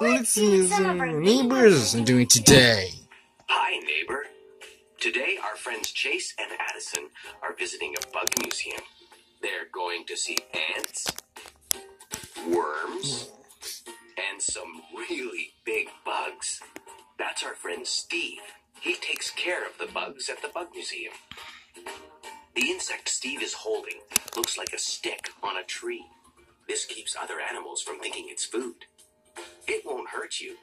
Let's see what some of our neighbors are doing today. Hi, neighbor. Today, our friends Chase and Addison are visiting a bug museum. They're going to see ants, worms, and some really big bugs. That's our friend Steve. He takes care of the bugs at the bug museum. The insect Steve is holding looks like a stick on a tree. This keeps other animals from thinking it's food. Hurt you.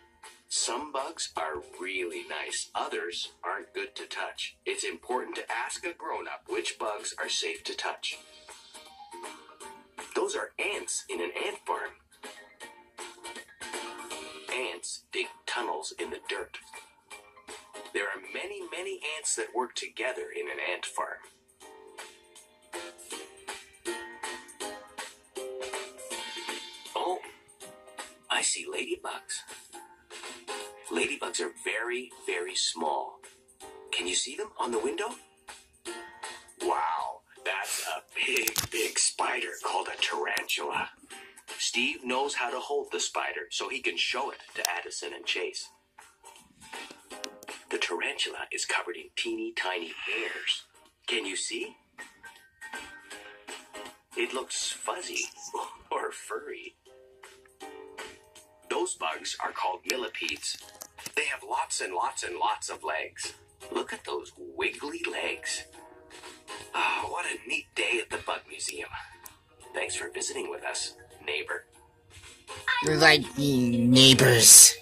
Some bugs are really nice, others aren't good to touch. It's important to ask a grown up which bugs are safe to touch. Those are ants in an ant farm. Ants dig tunnels in the dirt. There are many, many ants that work together in an ant farm. I see ladybugs. Ladybugs are very, very small. Can you see them on the window? Wow, that's a big, big spider called a tarantula. Steve knows how to hold the spider so he can show it to Addison and Chase. The tarantula is covered in teeny tiny hairs. Can you see? It looks fuzzy bugs are called millipedes. They have lots and lots and lots of legs. Look at those wiggly legs. Oh, what a neat day at the Bug Museum. Thanks for visiting with us, neighbor. We're like neighbors.